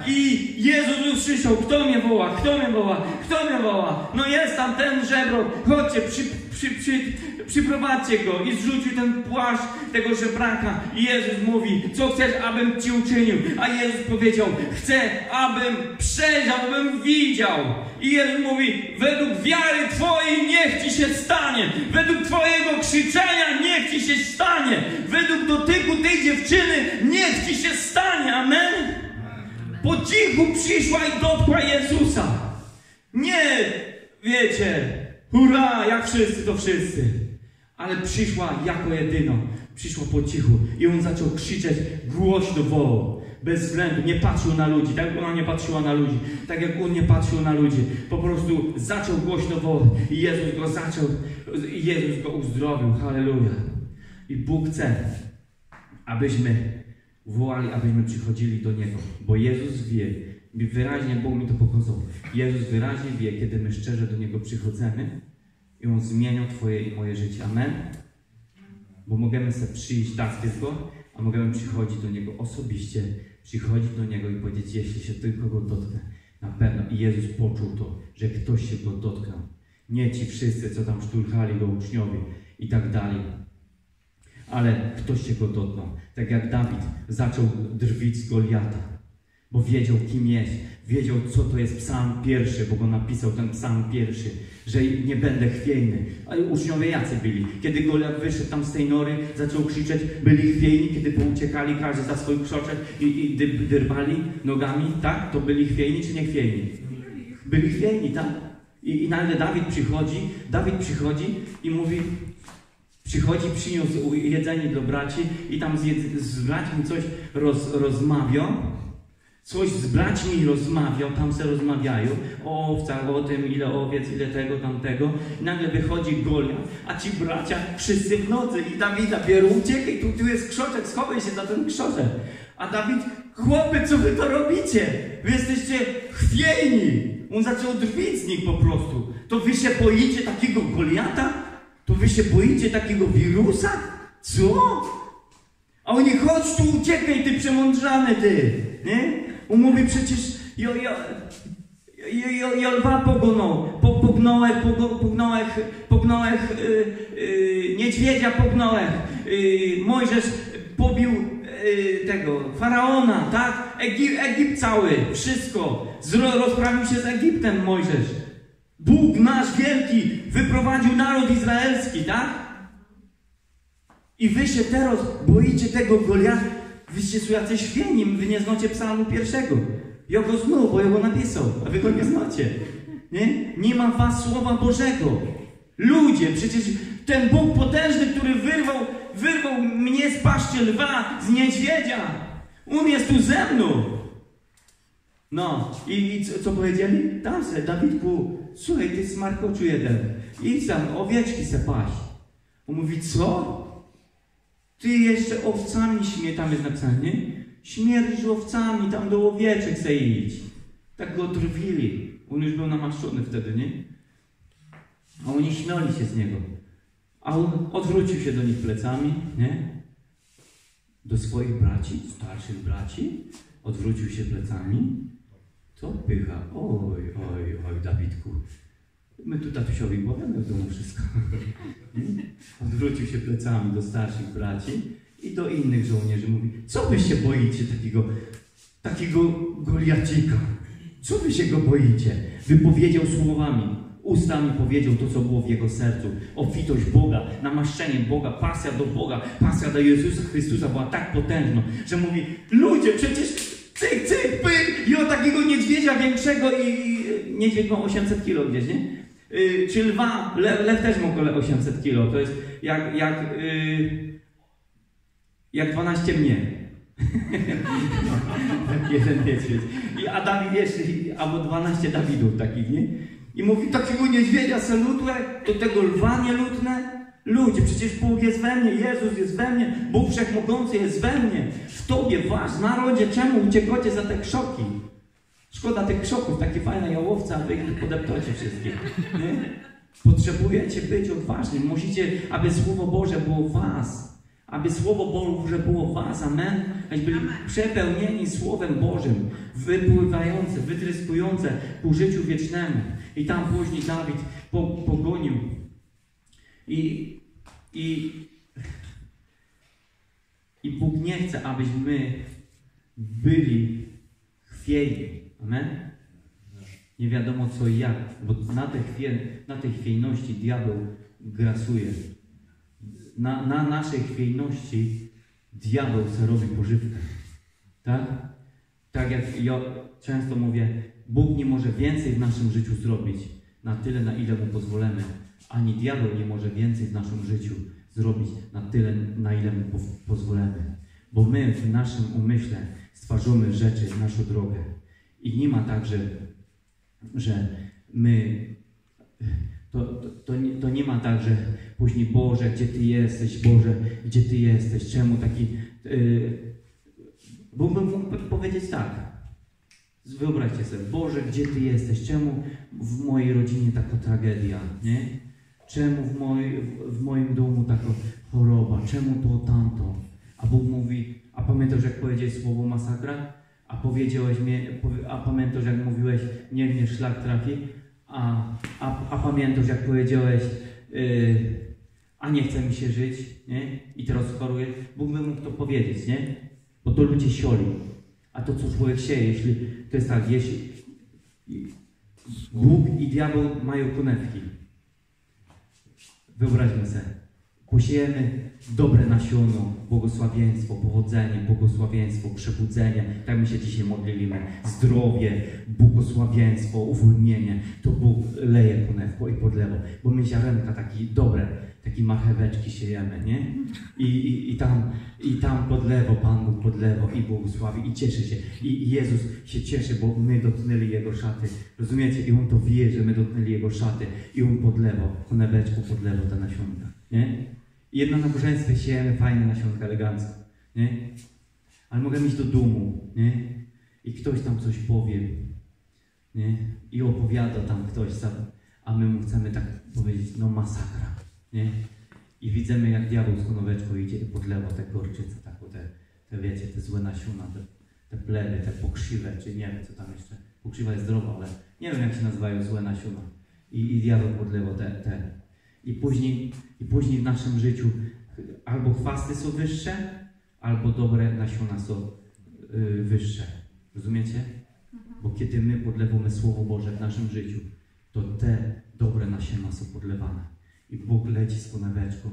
S1: I Jezus usłyszał, kto mnie woła, kto mnie woła, kto mnie woła. No jest tam ten żebro, chodźcie, przy, przy, przy, przyprowadźcie go. I zrzucił ten płaszcz tego żebraka. I Jezus mówi, co chcesz, abym ci uczynił? A Jezus powiedział, chcę, abym przejrzał, abym widział. I Jezus mówi, według wiary Twojej niech Ci się stanie. Według Twojego krzyczenia niech Ci się stanie. Według dotyku tej dziewczyny niech Ci się stanie. Amen? Po cichu przyszła i dotkła Jezusa. Nie, wiecie, hurra, jak wszyscy to wszyscy. Ale przyszła jako jedyna. Przyszła po cichu i on zaczął krzyczeć głośno wołał. Bez względu, nie patrzył na ludzi, tak jak ona nie patrzyła na ludzi, tak jak on nie patrzył na ludzi. Po prostu zaczął głośno wołać i Jezus go zaczął, Jezus go uzdrowił. Halleluja. I Bóg chce, abyśmy wołali, abyśmy przychodzili do Niego, bo Jezus wie, wyraźnie Bóg mi to pokazał, Jezus wyraźnie wie, kiedy my szczerze do Niego przychodzimy i On zmienia Twoje i moje życie. Amen? Bo możemy sobie przyjść tak tylko, a możemy przychodzić do Niego osobiście, przychodzić do Niego i powiedzieć, jeśli się tylko Go dotknę, na pewno. I Jezus poczuł to, że ktoś się Go dotknął. Nie ci wszyscy, co tam szturchali Go uczniowie i tak dalej. Ale ktoś się Go dotknął. Tak jak Dawid zaczął drwić z Goliata, bo wiedział, kim jest. Wiedział, co to jest psalm pierwszy, bo go napisał ten psalm pierwszy, że nie będę chwiejny. Ale uczniowie jacy byli? Kiedy Goliat wyszedł tam z tej nory, zaczął krzyczeć, byli chwiejni, kiedy pouciekali każdy za swój krzoczek i, i dy- dyrwali nogami, tak? To byli chwiejni czy nie chwiejni? Byli chwiejni, tak? I, I nagle Dawid przychodzi, Dawid przychodzi i mówi, Przychodzi, przyniósł jedzenie dla braci i tam z, jedz- z braćmi coś roz. Coś z braćmi rozmawiał, tam se rozmawiają o owcach, o tym, ile owiec, ile tego, tamtego. I nagle wychodzi Goliat, a ci bracia wszyscy w nocy i Dawida bierą, uciekaj, tu, tu jest krzoczek, schowaj się za ten krzoczek. A Dawid, chłopy, co wy to robicie? Wy jesteście chwiejni. On zaczął drwić z nich po prostu. To wy się boicie takiego Goliata? To wy się boicie takiego wirusa? Co? A oni, chodź tu, uciekaj, ty przemądrzany, ty. Nie? On przecież, jo, jo, jo, jo, jo lwa pogonął, po, pognąłeś, pogo, pognąłeś, pognąłeś, y, y, niedźwiedzia pognąłeś, y, Mojżesz pobił y, tego, faraona, tak? Egip, Egipt cały, wszystko. Zro, rozprawił się z Egiptem Mojżesz. Bóg nasz wielki wyprowadził naród izraelski, tak? I wy się teraz boicie tego Goliata. Wyście są jacyś świeni, wy nie znacie psalmu pierwszego. Ja go znał, bo ja go napisał, a wy go nie znacie. Nie? Nie ma was Słowa Bożego. Ludzie, przecież ten Bóg potężny, który wyrwał, wyrwał mnie z paszczy lwa, z niedźwiedzia. On jest tu ze mną. No, i, i co, co powiedzieli? Tam se, Dawidku, słuchaj, ty smarkoczu jeden, idź tam, owieczki se paść. On mówi, co? Ty jeszcze owcami śmie, tam jest napisane, nie? Śmierdzisz owcami, tam do owieczek se idź. Tak go drwili. On już był namaszczony wtedy, nie? A oni śmiali się z niego. A on odwrócił się do nich plecami, nie? Do swoich braci, starszych braci, odwrócił się plecami. Co pycha? Oj, oj, oj, Dawidku. My tu tatusiowi powiemy w domu wszystko. Odwrócił się plecami do starszych braci i do innych żołnierzy. Mówi, co wy się boicie takiego, takiego Goliacika? Co wy się go boicie? Wypowiedział słowami. Ustami powiedział to, co było w jego sercu. Obfitość Boga, namaszczenie Boga, pasja do Boga, pasja do Jezusa Chrystusa była tak potężna, że mówi, ludzie, przecież cyk, cyk, pyk, i o takiego niedźwiedzia większego i niedźwiedź ma 800 kilo gdzieś, nie? Yy, czy lwa, lew, lew też ma około 800 kilo, to jest jak, jak, yy, jak 12 mnie. jeden niedźwiedź. I, a Dawid jeszcze, albo 12 Dawidów takich, nie? I mówi, takiego niedźwiedzia se to tego lwa nie. Ludzie, przecież Bóg jest we mnie, Jezus jest we mnie, Bóg Wszechmogący jest we mnie, w Tobie, w Was, narodzie, czemu uciekacie za te krzoki? Szkoda tych krzoków, takie fajne jałowce, a wy ich podeptacie wszystkie. Nie? Potrzebujecie być odważni. Musicie, aby Słowo Boże było w Was. aby Słowo Boże było w was, amen. Abyśmy byli przepełnieni Słowem Bożym, wypływające, wytryskujące ku życiu wiecznemu. I tam później Dawid po, pogonił. I, i, I Bóg nie chce, abyśmy byli chwiejni. Amen. Nie wiadomo co i jak, bo na, te chwie, na tej chwiejności diabeł grasuje. Na, na naszej chwiejności diabeł se robi pożywkę. Tak? Tak jak ja często mówię, Bóg nie może więcej w naszym życiu zrobić na tyle, na ile mu pozwolimy, ani diabeł nie może więcej w naszym życiu zrobić na tyle, na ile mu po- pozwolimy. Bo my w naszym umyśle stwarzamy rzeczy, naszą drogę. I nie ma tak, że, że my. To, to, to, nie, to nie ma tak, że później Boże, gdzie Ty jesteś, Boże, gdzie Ty jesteś, czemu taki. Yy, bo bym mógł powiedzieć tak. Wyobraźcie sobie, Boże, gdzie Ty jesteś? Czemu w mojej rodzinie taka tragedia, nie? Czemu w, moj, w moim domu taka choroba? Czemu to, tamto? A Bóg mówi, a pamiętasz jak powiedziałeś słowo masakra? A powiedziałeś mnie, a pamiętasz jak mówiłeś, niech mnie szlak trafi? A, a, a pamiętasz jak powiedziałeś, yy, a nie chce mi się żyć, nie? I teraz choruję. Bóg by mógł to powiedzieć, nie? Bo to ludzie sioli. A to co człowiek sieje, jeśli to jest tak, jeśli Bóg i diabeł mają konewki. Wyobraźmy sobie. Posiejemy dobre nasiono, błogosławieństwo, powodzenie, błogosławieństwo, przebudzenie. Tak my się dzisiaj modlimy. Zdrowie, błogosławieństwo, uwolnienie. To Bóg leje konewko i podlewo. Bo my ziarenka takie dobre, takie marcheweczki siejemy, nie? I, i, i, tam, I tam pod lewo Pan Bóg pod lewo i błogosławi i cieszy się. I, I Jezus się cieszy, bo my dotknęli Jego szaty. Rozumiecie? I On to wie, że my dotknęli Jego szaty. I On pod lewo, koneweczku pod lewo te nasionka. Nie? Jedno nabożeństwie siejemy fajne nasionka elegancko. Nie? Ale mogę iść do domu, nie? I ktoś tam coś powie, nie? I opowiada tam ktoś sam, a my mu chcemy tak powiedzieć, no masakra, nie? I widzimy, jak diabeł z konoweczką idzie i podlewa te gorczyce, taką, te, te wiecie, te złe nasiona, te, te pleby, te pokrzywe, czy nie wiem, co tam jeszcze. Pokrzywa jest zdrowa, ale nie wiem, jak się nazywają złe nasiona. I, i diabeł podlewa te, te. I później, I później w naszym życiu albo chwasty są wyższe, albo dobre nasiona są y, wyższe. Rozumiecie? Bo kiedy my podlewamy Słowo Boże w naszym życiu, to te dobre nasiona są podlewane. I Bóg leci z koneweczką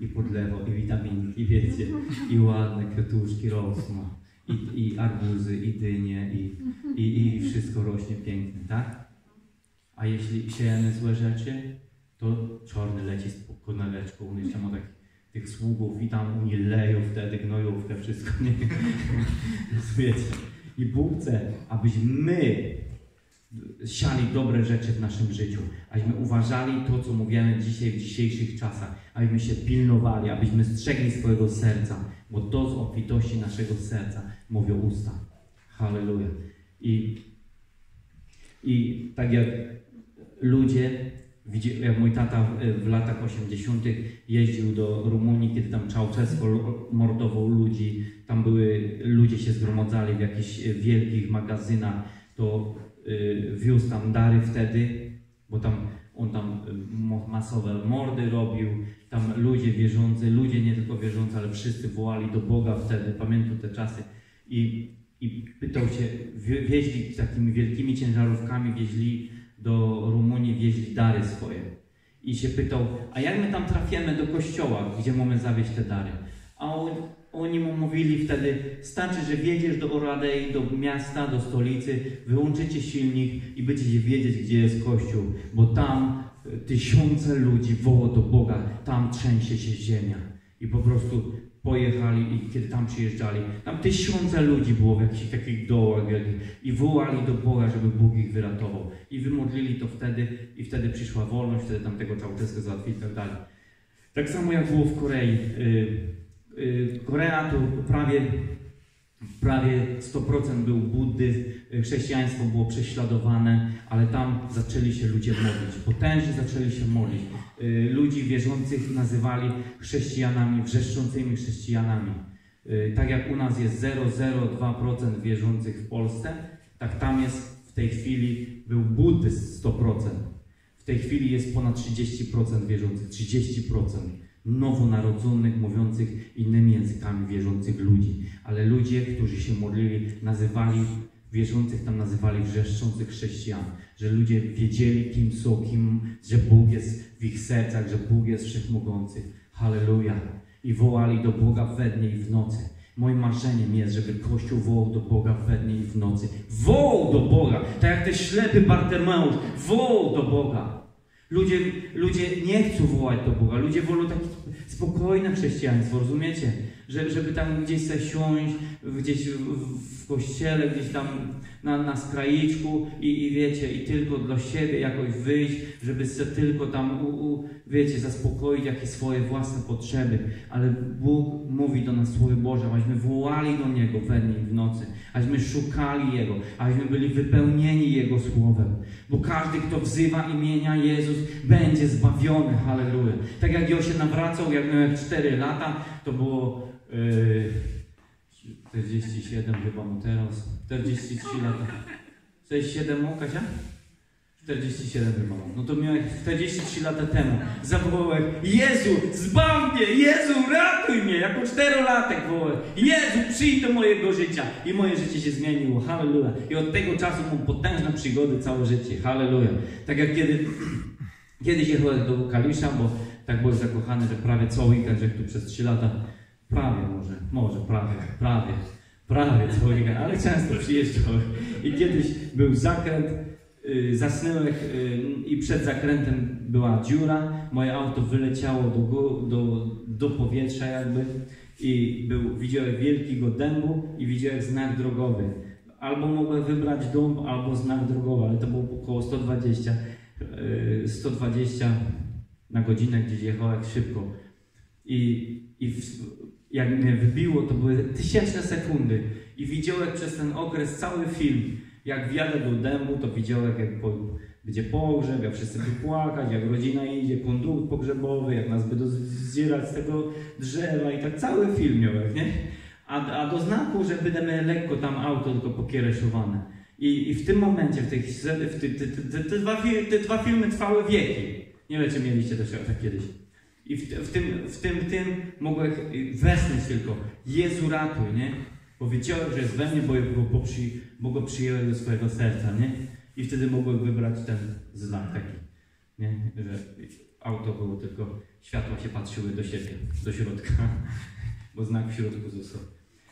S1: i podlewa, i witaminki, wiecie, i ładne kwiatuszki rosną, i, i arbuzy, i dynie, i, i, i wszystko rośnie pięknie, tak? A jeśli siejemy złe rzeczy, to czarny leci z koneweczką, on jeszcze ma tak, tych sługów i tam oni leją wtedy gnojówkę, wszystko, nie? Wiecie. I Bóg chce, abyśmy my siali dobre rzeczy w naszym życiu, abyśmy uważali to, co mówimy dzisiaj w dzisiejszych czasach, abyśmy się pilnowali, abyśmy strzegli swojego serca, bo to z obfitości naszego serca mówią usta. Halleluja. I, I tak jak ludzie, mój tata w- w latach 80. jeździł do Rumunii, kiedy tam Czałczewsko lu- mordował ludzi, tam były, ludzie się zgromadzali w jakichś e, wielkich magazynach, to wiózł tam dary wtedy, bo tam on tam masowe mordy robił, tam ludzie wierzący, ludzie nie tylko wierzący, ale wszyscy wołali do Boga wtedy, pamiętam te czasy. I, i pytał się, wie- wieźli takimi wielkimi ciężarówkami, wieźli do Rumunii, wieźli dary swoje. I się pytał, a jak my tam trafiamy do kościoła, gdzie mamy zawieźć te dary? A on, oni mu mówili wtedy, starczy, że wjedziesz do Oradei, do miasta, do stolicy, wyłączycie silnik i będziecie wiedzieć, gdzie jest kościół, bo tam e, tysiące ludzi woło do Boga, tam trzęsie się ziemia. I po prostu pojechali i kiedy tam przyjeżdżali, tam tysiące ludzi było w jakichś takich dołach wielkich i wołali do Boga, żeby Bóg ich wyratował. I wymodlili to wtedy i wtedy przyszła wolność, wtedy tam tego Czałczeskę załatwili i tak dalej. Tak samo jak było w Korei. Y, y, Korea to prawie prawie 100% był buddyzm, chrześcijaństwo było prześladowane, ale tam zaczęli się ludzie modlić. Potężnie zaczęli się modlić. Y, ludzi wierzących nazywali chrześcijanami, wrzeszczącymi chrześcijanami. Y, tak jak u nas jest 0,02% wierzących w Polsce, tak tam jest w tej chwili, był buddyzm 100%. W tej chwili jest ponad 30% wierzących, 30% nowonarodzonych, mówiących innymi językami wierzących ludzi. Ale ludzie, którzy się modlili, nazywali wierzących tam nazywali wrzeszczących chrześcijan, że ludzie wiedzieli, kim są, kim, że Bóg jest w ich sercach, że Bóg jest wszechmogący. Halleluja. I wołali do Boga we dnie i w nocy. Moim marzeniem jest, żeby Kościół wołał do Boga we dnie i w nocy. Wołał do Boga, tak jak ten ślepy Bartemeusz, wołał do Boga. Ludzie, ludzie nie chcą wołać do Boga, ludzie wolą takie spokojne chrześcijaństwo, rozumiecie? Że, żeby tam gdzieś sobie siąść, gdzieś w, kościele, gdzieś tam na, na i, i wiecie, i tylko dla siebie jakoś wyjść, żeby sobie tylko tam, u, u, wiecie, zaspokoić jakieś swoje własne potrzeby. Ale Bóg mówi do nas Słowie Boże, abyśmy wołali do Niego we dnie w nocy, abyśmy szukali Jego, abyśmy byli wypełnieni Jego Słowem. Bo każdy, kto wzywa imienia Jezus, będzie zbawiony. Halleluja. Tak jak ja się nawracał, jak miałem 4 lata, to było 47 chyba mu teraz, 43 lata. 67 mu, Kasia? 47 chyba. No to miałem 43 lata temu. Zawołałem, Jezu, zbaw mnie! Jezu, ratuj mnie! Jako czterolatek wołałem, Jezu, przyjdź do mojego życia. I moje życie się zmieniło. Halleluja. I od tego czasu mam potężne przygody całe życie. Halleluja. Tak jak kiedy, kiedyś jechałem do Kalisza, bo tak byłem zakochany, że prawie cały weekend, że tu przez 3 lata, prawie może, może, prawie, prawie, prawie weekend, ale często przyjeżdżałem. I kiedyś był zakręt, yy, zasnąłem yy, i przed zakrętem była dziura, moje auto wyleciało do, do, do powietrza jakby i był, widziałem wielkiego dębu i widziałem znak drogowy. Albo mogłem wybrać dąb, albo znak drogowy, ale to było około 120, yy, 120 na godzinę, gdzieś jechałem szybko. I, i w, jak mnie wybiło, to były tysięczne sekundy. I widziałem przez ten okres cały film. Jak wjadę do dębu, to widziałem, jak po, będzie pogrzeb, jak wszyscy by płakać, jak rodzina idzie, kondukt pogrzebowy, jak nas będą zdzierać z tego drzewa i tak cały film miałem, nie? A, a do znaku, że będziemy lekko tam auto tylko pokiereszowane. I, I w tym momencie, w tej, w te, te, te, te, dwa, te dwa filmy trwały wieki. Nie wiem, czy mieliście to tak kiedyś. I w, w, tym, w tym, tym mogłem wesnąć tylko Jezu ratuj, nie? Bo wiedziałem, że jest we mnie, bo go, poprzy, bo go do swojego serca, nie? I wtedy mogłem wybrać ten znak taki, nie? Że auto było tylko, światła się patrzyły do siebie, do środka, bo znak w środku został.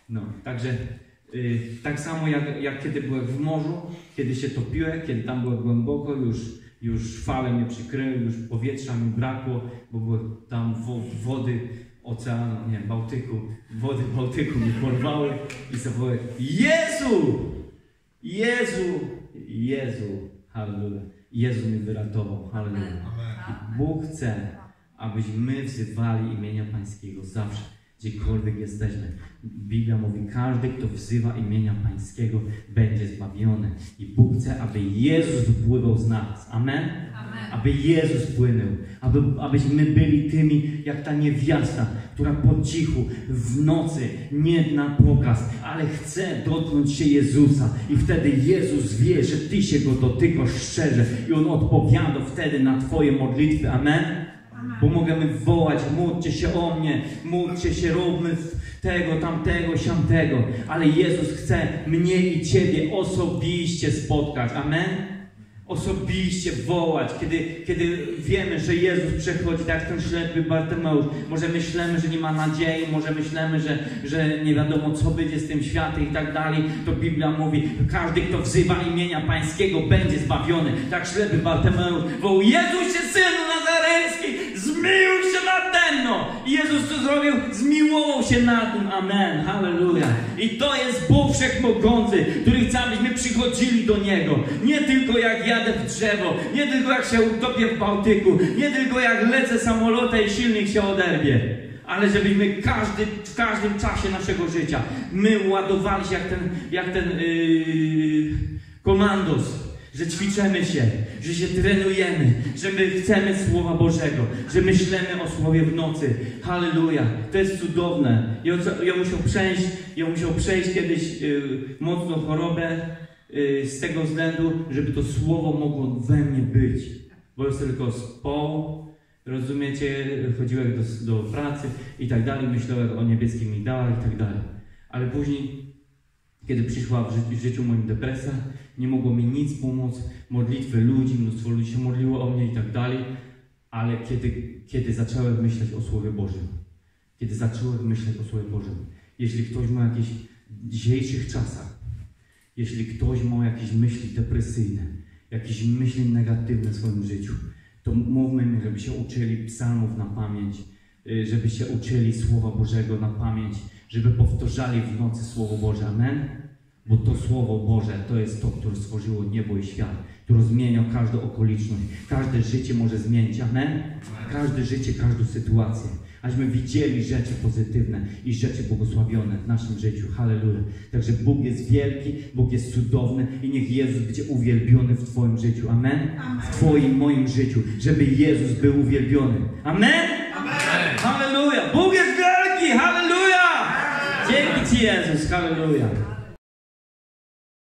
S1: No, także y, tak samo jak, jak kiedy byłem w morzu, kiedy się topiłem, kiedy tam byłem głęboko, już już fale mnie przykryły, już powietrza mi brakło, bo były tam wody oceanu, nie, Bałtyku, wody Bałtyku mi porwały i zawołałem Jezu! Jezu! Jezu! Halleluja. Jezu mnie wyratował. Halleluja. Bóg chce, abyśmy wzywali imienia Pańskiego zawsze gdziekolwiek jesteśmy. Biblia mówi, każdy, kto wzywa imienia Pańskiego, będzie zbawiony. I Bóg chce, aby Jezus wypływał z nas. Amen? Amen. Aby Jezus płynął. Aby, abyśmy byli tymi, jak ta niewiasta, która po cichu, w nocy, nie na pokaz, ale chce dotknąć się Jezusa. I wtedy Jezus wie, że Ty się Go dotykasz szczerze. I On odpowiada wtedy na Twoje modlitwy. Amen? Bo możemy wołać, módlcie się o mnie, módlcie się, róbmy tego, tamtego, siamtego. Ale Jezus chce mnie i Ciebie osobiście spotkać. Amen? Osobiście wołać, kiedy, kiedy wiemy, że Jezus przechodzi, tak ten ślepy Bartymeusz. Może myślimy, że nie ma nadziei, może myślimy, że, że nie wiadomo, co będzie z tym światem i tak dalej. To Biblia mówi, każdy, kto wzywa imienia Pańskiego, będzie zbawiony. Tak ślepy Bartymeusz wołał, Jezusie, Synu Nazareński, zmiłuj się nade mną! I Jezus co zrobił? Zmiłował się nad nim. Amen. Halleluja. I to jest Bóg Wszechmogący, który chce, abyśmy przychodzili do Niego. Nie tylko jak jadę w drzewo, nie tylko jak się utopię w Bałtyku, nie tylko jak lecę samolotem i silnik się oderwie. ale żebyśmy każdy, w każdym czasie naszego życia my ładowali się jak ten, jak ten yy, komandos, że ćwiczymy się, że się trenujemy, że my chcemy Słowa Bożego, że myślimy o Słowie w nocy. Halleluja! To jest cudowne. Ja, ja musiał przejść, ja musiał przejść kiedyś yy, mocną chorobę yy, z tego względu, żeby to Słowo mogło we mnie być. Bo jest tylko spał, rozumiecie, chodziłem do, do pracy i tak dalej, myślałem o niebieskim ideałach i tak dalej. Ale później, kiedy przyszła w, ży w życiu moim depresja, nie mogło mi nic pomóc, modlitwy ludzi, mnóstwo ludzi się modliło o mnie i tak dalej, ale kiedy, kiedy zacząłem myśleć o Słowie Bożym, kiedy zacząłem myśleć o Słowie Bożym, jeśli ktoś ma jakieś w dzisiejszych czasach, jeśli ktoś ma jakieś myśli depresyjne, jakieś myśli negatywne w swoim życiu, to mówmy im, żeby się uczyli psalmów na pamięć, y, żeby się uczyli Słowa Bożego na pamięć, żeby powtarzali w nocy Słowo Boże. Amen? Bo to Słowo Boże to jest to, które stworzyło niebo i świat, które zmienia każdą okoliczność. Każde życie może zmienić. Amen? Każde życie, każdą sytuację. Aśmy widzieli rzeczy pozytywne i rzeczy błogosławione w naszym życiu. Halleluja. Także Bóg jest wielki, Bóg jest cudowny i niech Jezus będzie uwielbiony w Twoim życiu. Amen? W Twoim, moim życiu. Żeby Jezus był uwielbiony. Amen?
S2: Amen.
S1: Halleluja. Bóg jest wielki. Halleluja. Dzięki Ci Jezus. Halleluja.